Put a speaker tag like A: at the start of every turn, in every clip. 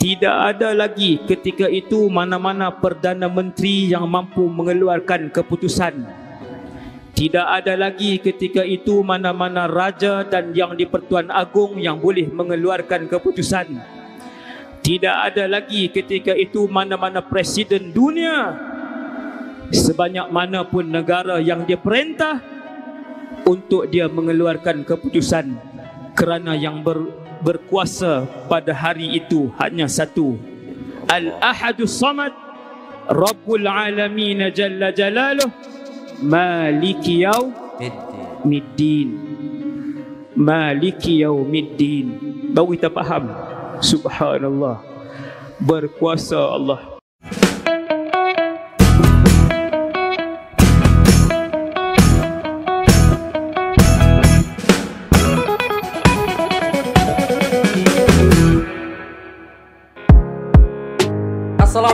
A: tidak ada lagi ketika itu mana-mana Perdana Menteri yang mampu mengeluarkan keputusan. Tidak ada lagi ketika itu mana-mana Raja dan yang di Pertuan Agong yang boleh mengeluarkan keputusan. Tidak ada lagi ketika itu mana-mana Presiden dunia sebanyak mana pun negara yang dia perintah untuk dia mengeluarkan keputusan kerana yang ber, berkuasa pada hari itu hanya satu. Al-Ahadus Samad Rabbul Alamin Jalla Jalaluh Maliki Yaumiddin Maliki Yaumiddin. Baru kita faham Subhanallah. Berkuasa Allah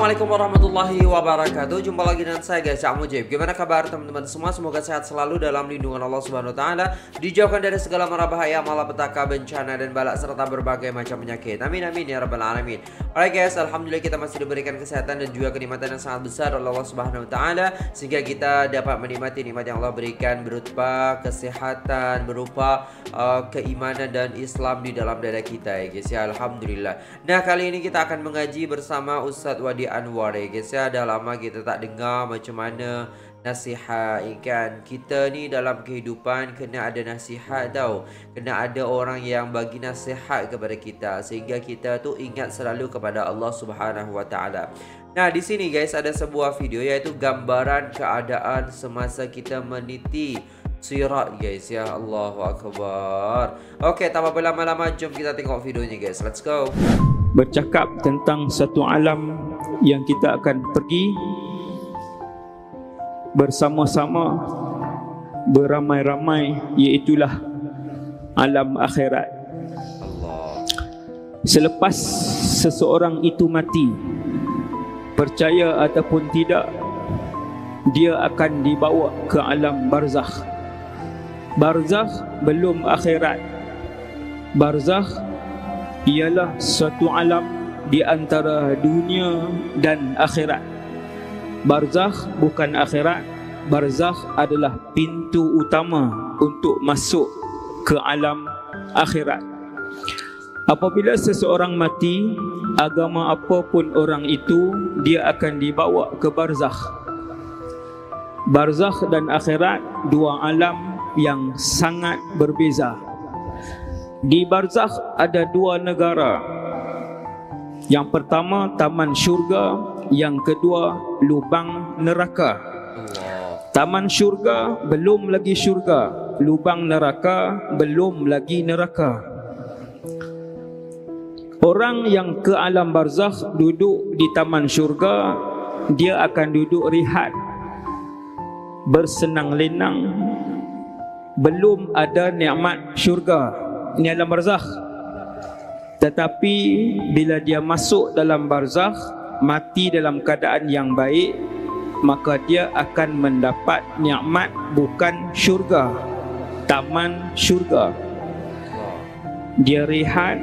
B: Assalamualaikum warahmatullahi wabarakatuh. Jumpa lagi dengan saya guys Cak Mujib. Gimana kabar teman-teman semua? Semoga sehat selalu dalam lindungan Allah Subhanahu Wa Taala. Dijauhkan dari segala mara bahaya Malapetaka, bencana dan balak Serta berbagai macam penyakit. Amin amin ya rabbal alamin. Alright guys Alhamdulillah kita masih diberikan kesehatan Dan juga kenikmatan yang sangat besar oleh Allah Subhanahu Wa Taala Sehingga kita dapat menikmati nikmat yang Allah berikan Berupa kesehatan Berupa uh, keimanan dan Islam di dalam dada kita ya guys ya. Alhamdulillah. Nah kali ini kita akan mengaji bersama Ustadz Wadi Anwar ya guys ya Dah lama kita tak dengar macam mana nasihat. Kan Kita ni dalam kehidupan kena ada nasihat tau. Kena ada orang yang bagi nasihat kepada kita Sehingga kita tu ingat selalu kepada Allah subhanahu wa ta'ala. Nah di sini guys ada sebuah video iaitu gambaran keadaan semasa kita meniti sirat guys ya. Allahu Akbar. Okey tanpa berlama-lama jom kita tengok videonya guys. Let's go.
A: Bercakap tentang satu alam yang kita akan pergi bersama-sama beramai-ramai iaitulah alam akhirat. Selepas seseorang itu mati percaya ataupun tidak dia akan dibawa ke alam barzakh. Barzakh belum akhirat. Barzakh ialah suatu alam di antara dunia dan akhirat. Barzakh bukan akhirat. Barzakh adalah pintu utama untuk masuk ke alam akhirat. Apabila seseorang mati, agama apapun orang itu, dia akan dibawa ke barzakh. Barzakh dan akhirat dua alam yang sangat berbeza. Di barzakh ada dua negara. Yang pertama taman syurga, yang kedua lubang neraka. Taman syurga belum lagi syurga, lubang neraka belum lagi neraka. Orang yang ke alam barzakh duduk di taman syurga, dia akan duduk rehat bersenang lenang. Belum ada nikmat syurga. Ini alam barzakh tetapi bila dia masuk dalam barzakh mati dalam keadaan yang baik maka dia akan mendapat nikmat bukan syurga taman syurga. Dia rehat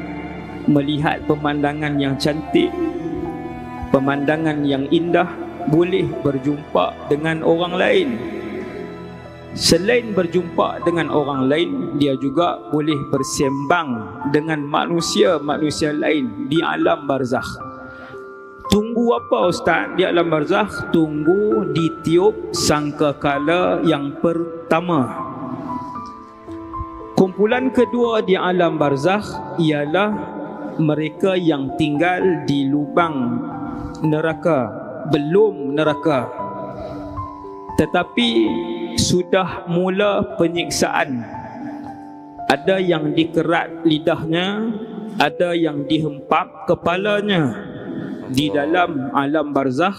A: melihat pemandangan yang cantik pemandangan yang indah boleh berjumpa dengan orang lain Selain berjumpa dengan orang lain Dia juga boleh bersembang Dengan manusia-manusia lain Di alam barzakh. Tunggu apa Ustaz di alam barzakh? Tunggu ditiup sangkakala yang pertama. Kumpulan kedua di alam barzakh Ialah mereka yang tinggal di lubang neraka Belum neraka. Tetapi sudah mula penyiksaan. Ada yang dikerat lidahnya ada yang dihempap kepalanya di dalam alam barzakh.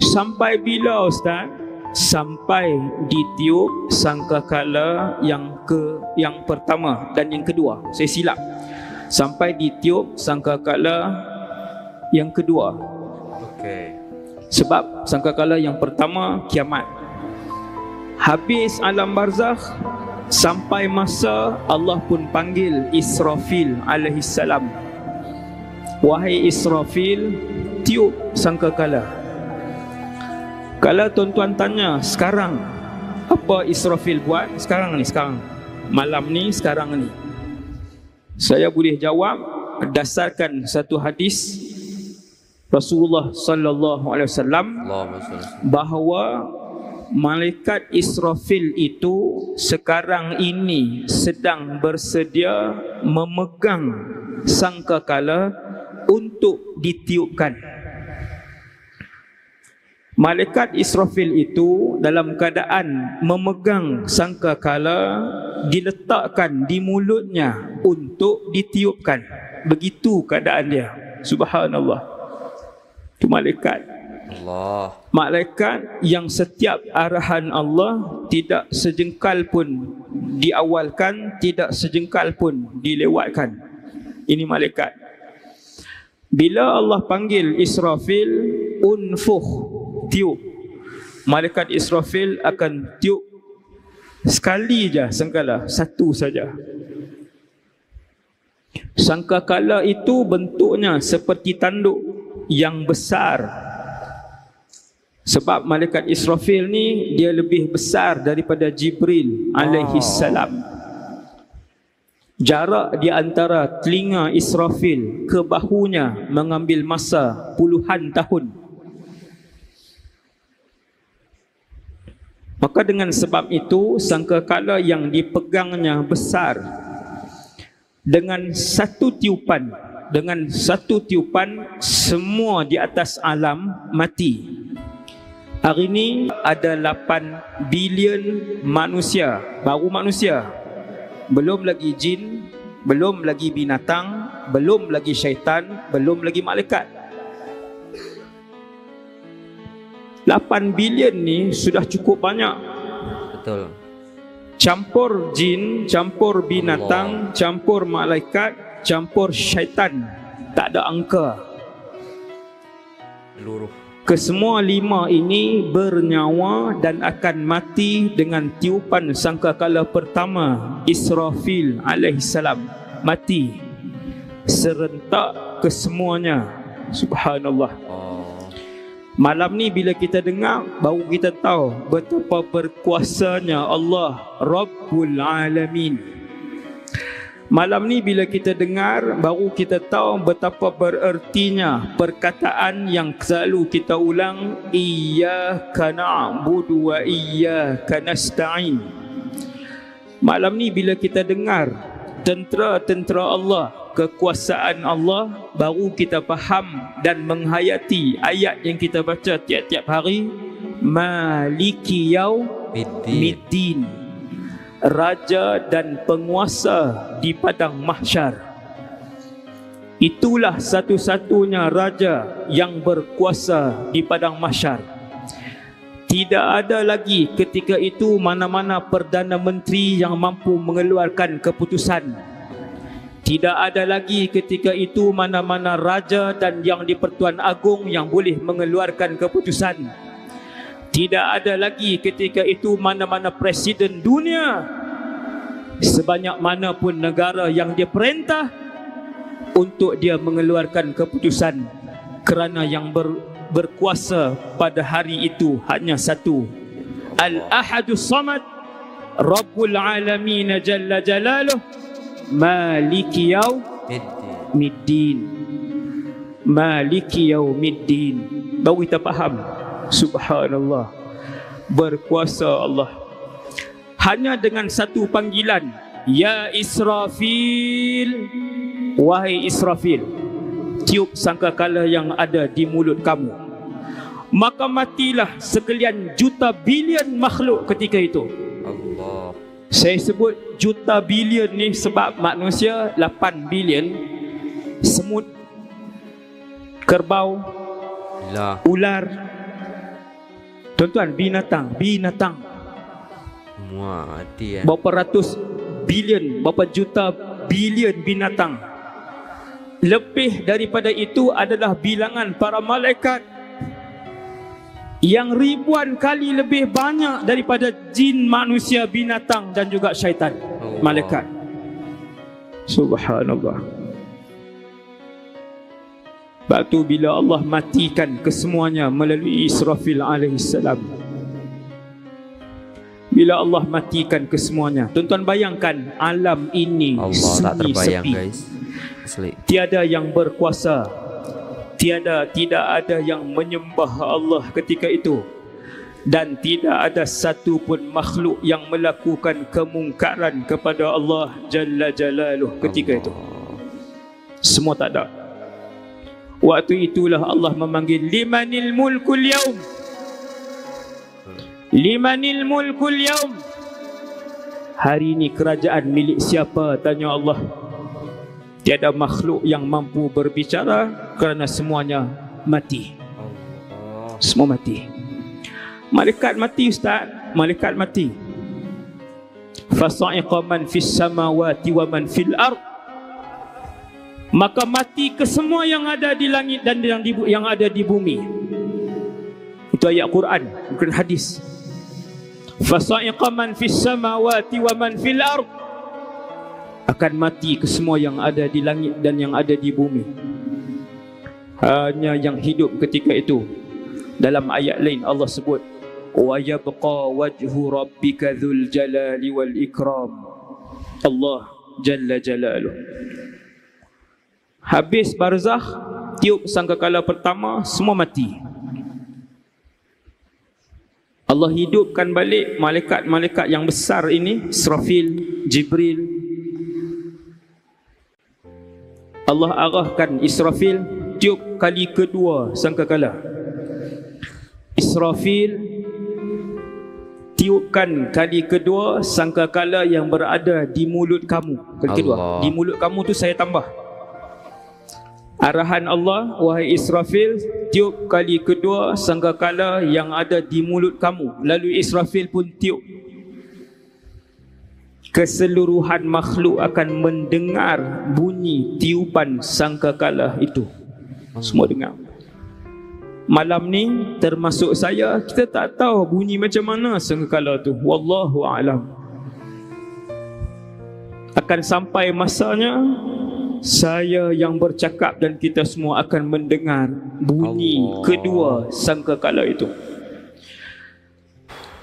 A: Sampai bila ustaz? Sampai ditiup sangkakala yang ke yang pertama dan yang kedua. Saya silap. Sampai ditiup sangkakala yang kedua. Okey. Sebab sangkakala yang pertama kiamat Habis alam barzakh sampai masa Allah pun panggil Israfil alaihi salam. Wahai Israfil Tiup sangkakala. Kalau tuan-tuan tanya Sekarang Apa Israfil buat? Sekarang ni sekarang. Malam ni sekarang ni. Saya boleh jawab Dasarkan satu hadis Rasulullah sallallahu alaihi wasallam bahawa malaikat Israfil itu sekarang ini sedang bersedia memegang sangkakala untuk ditiupkan. Malaikat Israfil itu dalam keadaan memegang sangkakala diletakkan di mulutnya untuk ditiupkan. Begitu keadaan dia. Subhanallah. Itu malaikat.
B: Allah.
A: Malaikat yang setiap arahan Allah tidak sejengkal pun diawalkan, tidak sejengkal pun dilewatkan. Ini malaikat. Bila Allah panggil Israfil, unfuh, tiup. Malaikat Israfil akan tiup sekali je sangkala, satu saja. Sangkakala itu bentuknya seperti tanduk yang besar sebab malaikat Israfil ni dia lebih besar daripada Jibril alaihi salam. Jarak di antara telinga Israfil ke bahunya mengambil masa puluhan tahun. Maka dengan sebab itu sangkakala yang dipegangnya besar dengan satu tiupan dengan satu tiupan semua di atas alam mati. Hari ini ada 8 bilion manusia, baru manusia. Belum lagi jin, belum lagi binatang, belum lagi syaitan, belum lagi malaikat. 8 bilion ni sudah cukup banyak.
B: Betul.
A: Campur jin, campur binatang, campur malaikat, campur syaitan. Tak ada angka.
B: Seluruh.
A: Kesemua lima ini bernyawa dan akan mati dengan tiupan sangkakala pertama Israfil alaihissalam mati. Serentak kesemuanya. Subhanallah.
B: Oh.
A: malam ni bila kita dengar baru kita tahu betapa berkuasanya Allah Rabbul Alamin Malam ni bila kita dengar baru kita tahu betapa berertinya perkataan yang selalu kita ulang iyyaka na'budu wa iyyaka nasta'in. Malam ni bila kita dengar tentera-tentera Allah, kekuasaan Allah baru kita faham dan menghayati ayat yang kita baca tiap-tiap hari Maliki
B: Middin.
A: Yaumiddin raja dan penguasa di padang mahsyar. Itulah satu-satunya raja yang berkuasa di padang mahsyar. Tidak ada lagi ketika itu mana-mana perdana menteri yang mampu mengeluarkan keputusan. Tidak ada lagi ketika itu mana-mana raja dan yang di-Pertuan Agong yang boleh mengeluarkan keputusan. Tidak ada lagi ketika itu mana-mana presiden dunia. Sebanyak mana pun negara yang dia perintah untuk dia mengeluarkan keputusan kerana yang ber, berkuasa pada hari itu hanya satu. Al-Ahadus Samad Rabbul Alamin Jalla Jalaluh Maliki
B: Middin.
A: Yaumiddin Maliki Yaumiddin Baru kita faham Subhanallah. Berkuasa Allah. Hanya dengan satu panggilan. Ya Israfil. Wahai Israfil Tiup sangkakala yang ada di mulut kamu. Maka matilah sekalian juta bilion makhluk ketika itu.
B: Allah.
A: Saya sebut juta bilion ni sebab manusia 8 bilion Semut Kerbau. Ular Tuan-tuan binatang Binatang.
B: Semua mati eh.
A: Berapa ratus bilion Berapa juta bilion binatang. Lebih daripada itu adalah bilangan para malaikat Yang ribuan kali lebih banyak daripada jin, manusia, binatang dan juga syaitan.
B: Allah.
A: Malaikat. Subhanallah Sebab tu bila Allah matikan kesemuanya melalui Israfil alaihissalam. Bila Allah matikan kesemuanya. Tuan-tuan bayangkan alam ini
B: Allah tak
A: sunyi
B: terbayang
A: sepi.
B: guys. Asli.
A: Tiada yang berkuasa. Tiada tidak ada yang menyembah Allah ketika itu. Dan tidak ada satu pun makhluk yang melakukan kemungkaran kepada Allah Jalla Jalaluh ketika itu. Semua tak ada. Waktu itulah Allah memanggil limanil mulkul yaum. Limanil mulkul yaum. Hari ini kerajaan milik siapa? Tanya Allah. Tiada makhluk yang mampu berbicara kerana semuanya mati. Semua mati. Malaikat mati ustaz, malaikat mati. Fasa'iqa man fis samawati wa man fil ard. Maka mati ke semua yang ada di langit dan yang di yang ada di bumi. Itu ayat Quran, bukan hadis. Fasa'iqa man fis samawati wa man fil ard. Akan mati ke semua yang ada di langit dan yang ada di bumi. Hanya yang hidup ketika itu dalam ayat lain Allah sebut wa yabqa wajhu rabbika dzul jalali wal ikram Allah jalla jalaluh habis barzakh tiup sangkakala pertama semua mati Allah hidupkan balik malaikat-malaikat yang besar ini Israfil, Jibril Allah arahkan Israfil tiup kali kedua sangkakala Israfil tiupkan kali kedua sangkakala yang berada di mulut kamu. Kali kedua.
B: Allah.
A: Di mulut kamu tu saya tambah. Arahan Allah, wahai Israfil, tiup kali kedua sangkakala yang ada di mulut kamu. Lalu Israfil pun tiup. Keseluruhan makhluk akan mendengar bunyi tiupan sangkakala itu. Semua dengar. Malam ni termasuk saya kita tak tahu bunyi macam mana sangkakala tu. Wallahu alam. Akan sampai masanya saya yang bercakap dan kita semua akan mendengar bunyi
B: Allah.
A: kedua sangkakala itu.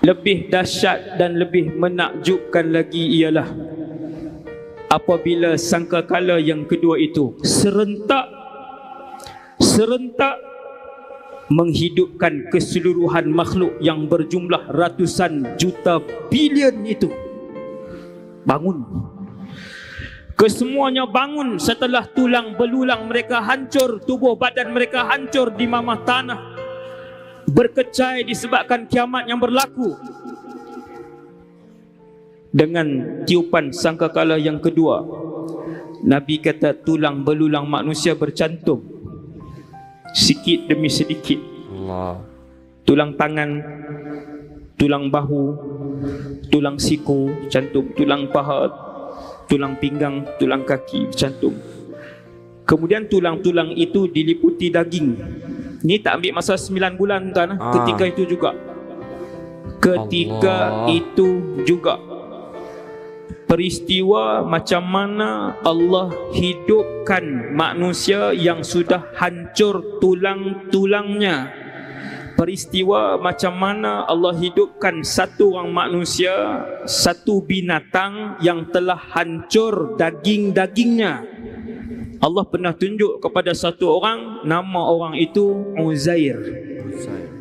A: Lebih dahsyat dan lebih menakjubkan lagi ialah apabila sangkakala yang kedua itu serentak serentak menghidupkan keseluruhan makhluk yang berjumlah ratusan juta bilion itu bangun kesemuanya bangun setelah tulang belulang mereka hancur tubuh badan mereka hancur di mamah tanah. Berkecai disebabkan kiamat yang berlaku. Dengan tiupan sangkakala yang kedua Nabi kata tulang belulang manusia bercantum. Sikit demi sedikit.
B: Allah.
A: tulang tangan tulang bahu tulang siku cantum tulang paha tulang pinggang tulang kaki cantum kemudian tulang-tulang itu diliputi daging. Ni tak ambil masa 9 bulan tuan.
B: Ah.
A: ketika itu juga. Ketika
B: Allah.
A: itu juga. Peristiwa macam mana Allah hidupkan manusia yang sudah hancur tulang-tulangnya peristiwa macam mana Allah hidupkan satu orang manusia satu binatang yang telah hancur daging-dagingnya. Allah pernah tunjuk kepada satu orang nama orang itu Uzair.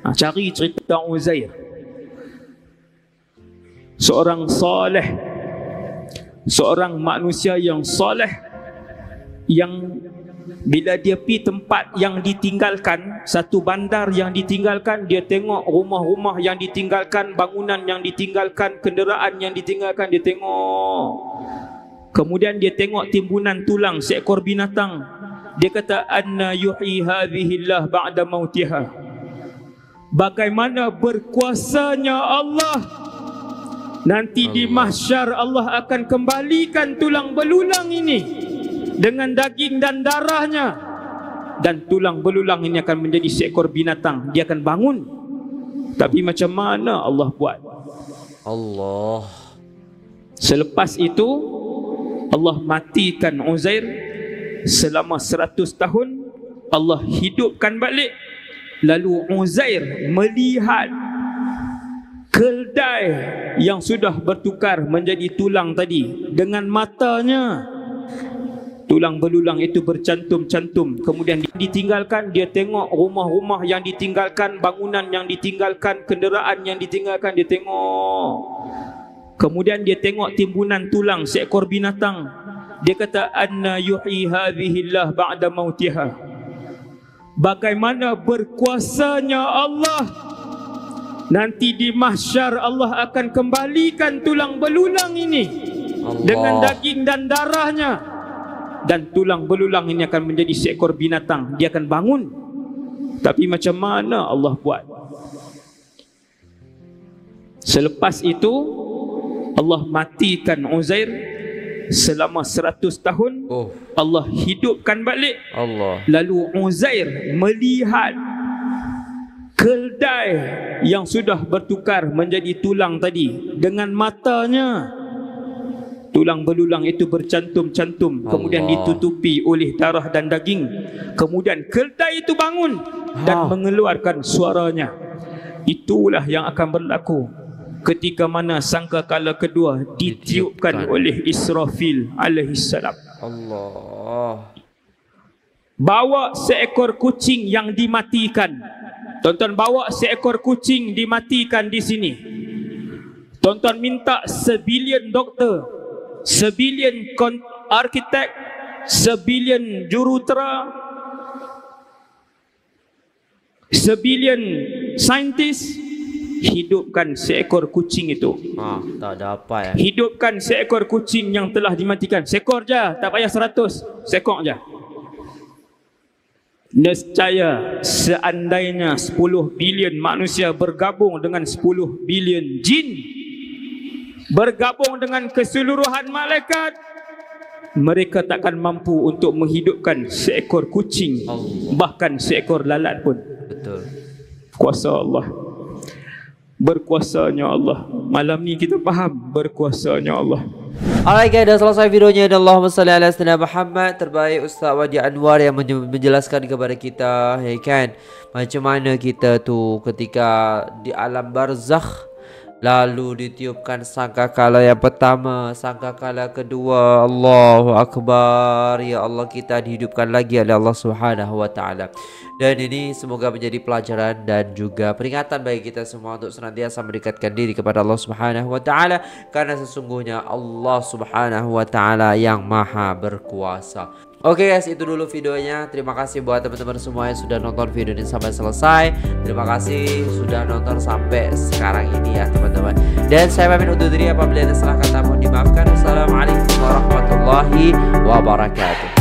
A: Ha, cari cerita Uzair. Seorang soleh. Seorang manusia yang soleh yang bila dia pi tempat yang ditinggalkan satu bandar yang ditinggalkan dia tengok rumah-rumah yang ditinggalkan bangunan yang ditinggalkan kenderaan yang ditinggalkan dia tengok. Kemudian dia tengok timbunan tulang seekor binatang. Dia kata anna yuhyi hadhihi Allah ba'da mautiha. Bagaimana berkuasanya Allah? Nanti di mahsyar Allah akan kembalikan tulang belulang ini dengan daging dan darahnya. Dan tulang belulang ini akan menjadi seekor binatang. Dia akan bangun. Tapi macam mana Allah buat?
B: Allah.
A: selepas itu Allah matikan Uzair selama 100 tahun. Allah hidupkan balik. Lalu Uzair melihat keldai yang sudah bertukar menjadi tulang tadi dengan matanya tulang belulang itu bercantum-cantum. Kemudian ditinggalkan dia tengok rumah-rumah yang ditinggalkan bangunan yang ditinggalkan kenderaan yang ditinggalkan dia tengok. Kemudian dia tengok timbunan tulang seekor binatang. Dia kata anna yuhyi hadhihi Allah ba'da mautiha. Bagaimana berkuasanya Allah? Nanti di mahsyar Allah akan kembalikan tulang belulang ini Allah. dengan daging dan darahnya dan tulang belulang ini akan menjadi seekor binatang. Dia akan bangun. Tapi macam mana Allah buat? Selepas itu Allah matikan Uzair selama 100 tahun. Oh. Allah hidupkan balik. Allah. Lalu Uzair melihat keldai yang sudah bertukar menjadi tulang tadi dengan matanya tulang belulang itu bercantum-cantum kemudian ditutupi oleh darah dan daging. Kemudian keldai itu bangun dan ha. mengeluarkan suaranya. Itulah yang akan berlaku ketika mana sangka kala kedua ditiupkan oleh Israfil alaihi salam. Allah. Bawa seekor kucing yang dimatikan. Tonton bawa seekor kucing dimatikan di sini. Tonton minta sebilion doktor sebilion arkitek, sebilion jurutera, sebilion saintis hidupkan seekor kucing itu.
B: Ah, tak ada apa ya.
A: Hidupkan seekor kucing yang telah dimatikan. Seekor je, tak payah seratus. Seekor je. Nescaya seandainya 10 bilion manusia bergabung dengan 10 bilion jin bergabung dengan keseluruhan malaikat mereka takkan mampu untuk menghidupkan seekor kucing Allah. bahkan seekor lalat pun. Betul. Kuasa Allah. Berkuasanya Allah. Malam ni kita faham berkuasanya Allah.
B: Alright guys, dah selesai videonya. Dan Allahumma salli ala sayyidina Muhammad. Terbaik Ustaz Wadi Anwar yang menjelaskan kepada kita, hey kan, macam mana kita tu ketika di alam barzakh Lalu ditiupkan sangkakala yang pertama, sangkakala kedua. Allahu akbar. Ya Allah kita dihidupkan lagi oleh Allah Subhanahu wa taala. Dan ini semoga menjadi pelajaran dan juga peringatan bagi kita semua untuk senantiasa mendekatkan diri kepada Allah Subhanahu wa taala karena sesungguhnya Allah Subhanahu wa taala yang maha berkuasa. Oke okay guys itu dulu videonya. Terima kasih buat teman-teman semua yang sudah nonton video ini sampai selesai. Terima kasih sudah nonton sampai sekarang ini ya teman-teman. Dan saya pamit undur diri. Apabila ada salah kata mohon dimaafkan. Assalamualaikum warahmatullahi wabarakatuh.